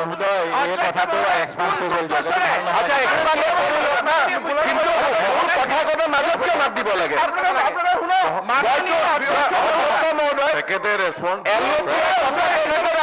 মহোদয় এই কথাটো কৰিব। আচ্ছা কিন্তু মোৰ মাজত কিয় মাত দিব লাগে?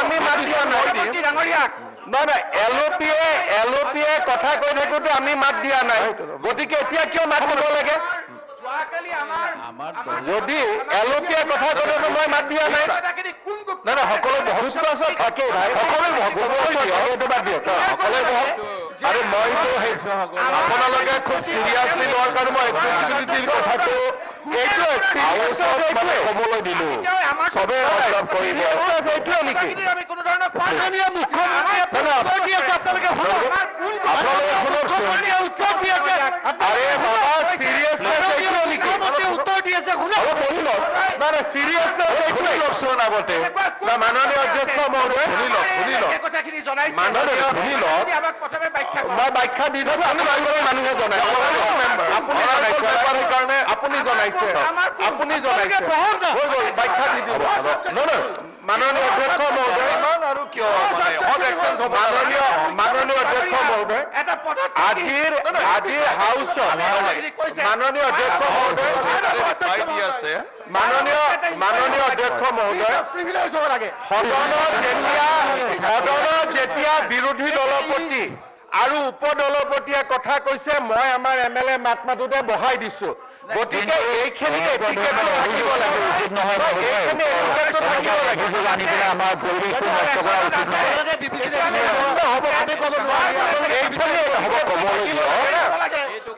আমি মাত দিয়া নাই নাই। নাই এল অ' পিয়ে এল অ' পিয়ে কথা কৈ থাকোতে আমি মাত দিয়া নাই। গতিকে এতিয়া কিয় মাত দিব লাগে? যোৱাকালি আমাৰ আমাৰ যদি এল অ' পিয়ে কথা ক'লেতো মই মাত দিয়া নাই কথাখিনি কোন গুপ্ত নাই নাই সকলো ভৱিষ্যত আছে থাকেই ভাই সকলোৱে বহক সকলোৱে দিয়ক এইটো বাদ দিয়ক সকলোৱে বহক আৰু মইতো সেই আপোনালোকে খুব চিৰিয়াছলি লোৱাৰ কাৰণে মই এক্সেচিবিলিটিৰ কথাটো এইটো এক্সপিৰিয়েঞ্চত মানে ক'বলৈ দিলো চবে অবজাৰ্ভ কৰিব এইটোৱে নেকি কথাখিনিৰ আমি কোনো ধৰণৰ মাননীয় মুখ্যমন্ত্ৰীয়ে উত্তৰ দি আছে আপোনালোকে শুনক আপোনালোকে শুনকচোন উত্তৰ দি আছে আৰে বাবা চিৰিয়াছনেছ এইটোৱে নেকি উত্তৰ দি আছে শুনক অলপ বহি লওক নাই নাই চিৰিয়াছনেছ এইটোৱে লওকচোন আগতে। না মাননীয় অধ্যক্ষ মহোদয় শুনি লওক শুনি লওক। এই কথাখিনি জনাইছে। মাননীয় শুনি লওক। আপুনি আমাক প্ৰথমে ব্যাখ্যা কৰক। মই ব্যাখ্যা দি থাকো আপুনি বাহিৰৰ মানুহে জনাই আপুনি জনাইছে? সেইকাৰণে আপুনি জনাইছে? আপুনি জনাইছে। হৈ গ'ল ব্যাখ্যা দি দিব নহয় নহয় মাননীয় অধ্যক্ষ মহোদয়। আৰু কিয় মাননীয় মাননীয় অধ্যক্ষ আজিৰ আজিৰ হাউচত মাননীয় অধ্যক্ষ মহোদয়। মাননীয় মাননীয় অধ্যক্ষ মহোদয়। প্ৰিভিলেজ হ'ব লাগে। সদনত যেতিয়া সদনত যেতিয়া বিৰোধী দলৰ প্ৰতি আৰু উপদলপতিয়ে কথা কৈছে মই আমাৰ এম এল এ মাত মাতোতে বহাই দিছো। গতিকে এইখিনি আমাৰ পৰিৱেশটো নষ্ট কৰা উচিত নহয়।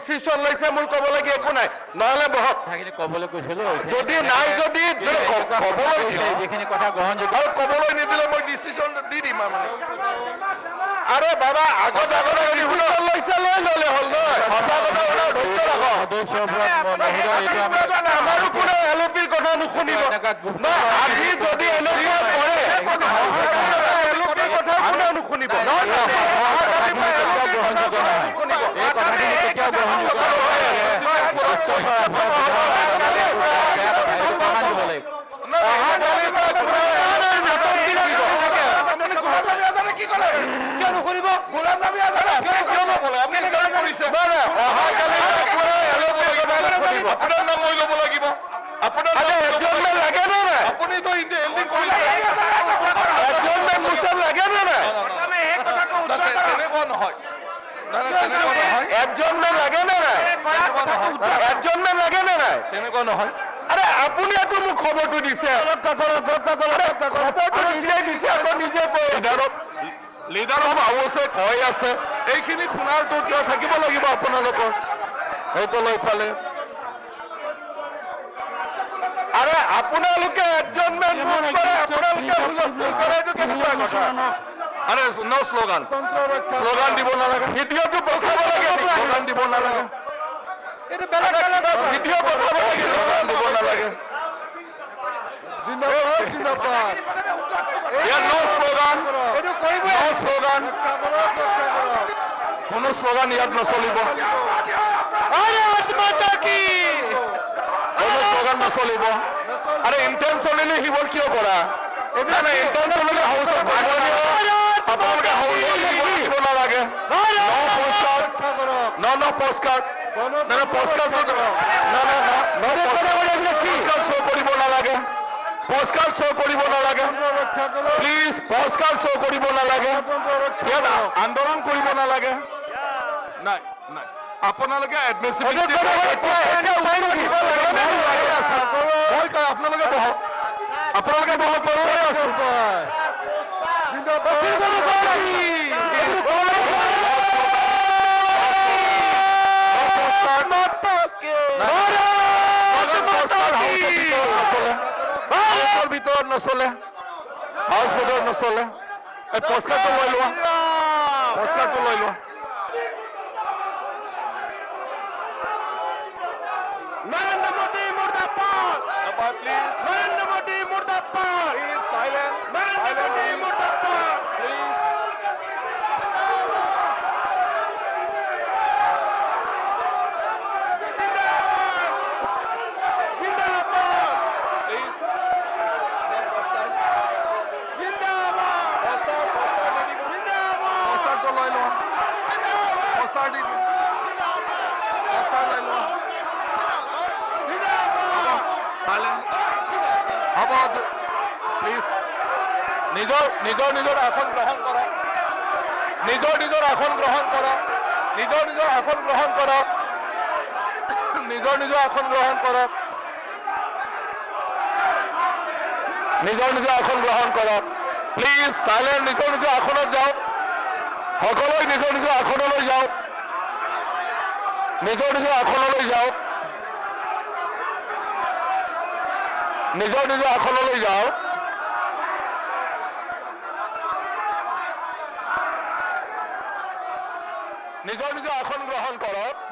ডিচিশ্যন লৈছে মোৰ ক'বলগীয়া একো নাই। নহ'লে বহক। ক'বলৈ কৈছিলো যদি নাই যদি ক'বলৈ দিয়ক। যিখিনি কথা গ্ৰহণযোগ্য আৰু ক'বলৈ নিদিলে মই ডিচিশ্যন দি দিম আৰু। মানে আৰে বাবা আগত আগতে হুলস্থুল লৈছে লৈ ল'লে হ'ল নহয় সঁচা কথা ধৈৰ্য ৰাখক। আমাৰো কোনো এল কথা নুশুনিব। আজি যদি এনেকুৱা কৰে এল পি কথা কোনেও নুশুনিব কথাখিনি কেতিয়াও গ্ৰহণযোগ্য নহয় এই কথাখিনি কেতিয়াও গ্ৰহণযোগ্য নহয় বেয়া কথা এইটো প্ৰমাণ দিব লাগিব আপোনাৰ নাম মই ল'ব লাগিব আপোনাৰ এজনমেণ্ট লাগে নে নাই আপুনিতো এণ্ডিং কৰিছে এজনমেণ্ট মোচন লাগে নে নাই তেনেকুৱা নহয় নাই নাই তেনেকুৱা নহয় এজনমেণ্ট লাগে নে নাই এজনমেণ্ট লাগে নে নাই তেনেকুৱা নহয়। আৰে আপুনি আকৌ মোক খবৰটো দিছে। খবৰটো নিজে দিছে আকৌ নিজে কৈ। লিডাৰক লিডাৰ অফ হাউচে কৈ আছে। এইখিনি শুনাৰটো কিয় থাকিব লাগিব আপোনালোকৰ। সেইটো লৈ ফালে। আৰে আপোনালোকে এডজনমেণ্ট ৰোল কৰে আপোনালোকে হুলস্থুল কৰে এইটো কেনেকুৱা কথা? আৰে ন শ্লোগান শ্লোগান দিব নালাগে। ভিডিঅ'টো পঠাব লাগে শ্লোগান দিব নালাগে। এইটো বেলেগ বেলেগ ভিডিঅ' পঠাব লাগে। শ্লোগান দিব নালাগে ইয়াত ন শ্লোগান ন শ্লোগান কোনো শ্লোগান ইয়াত নচলিব। কোনো শ্লোগান নচলিব। আৰে ইণ্টেনশ্যনেলি সিবোৰ কিয় কৰা? নাই ইণ্টেনশ্যনেলি হাউচত আপোনালোকে হাউচত নালাগে? ন পষ্টকাৰ্ড ন ন পষ্টকাৰ্ড নাই নাই পষ্টকাৰ্ড নাই নাই পষ্টকাৰ্ড শ্ব' কৰিব নালাগে পষ্টকাৰ্ড শ্ব' কৰিব নালাগে প্লিজ পষ্টকাৰ্ড শ্ব' কৰিব নালাগে ইয়াত আন্দোলন কৰিব নালাগে নাই নাই আপোনালোকে এডমিচিবিলিটি মই কয় আপোনালোকে বহক আপোনালোকে বহক নচলে হাউচ ভিতৰত নচলে এই পস্কাৰটো লৈ লোৱা পস্কাৰটো লৈ লোৱা নিজৰ নিজৰ নিজৰ আসন গ্ৰহণ কৰক। নিজৰ নিজৰ আসন গ্ৰহণ কৰক। নিজৰ নিজৰ আসন গ্ৰহণ কৰক। নিজৰ নিজৰ আসন গ্ৰহণ কৰক। নিজৰ নিজৰ আসন গ্ৰহণ কৰক। প্লিজ চাইলেণ্ট নিজৰ নিজৰ আসনত যাওক। সকলোৱে নিজৰ নিজৰ আসনলৈ যাওক। নিজৰ নিজৰ আসনলৈ যাওক। নিজৰ নিজৰ আসনলৈ যাওক। নিজৰ নিজৰ আসন গ্ৰহণ কৰক।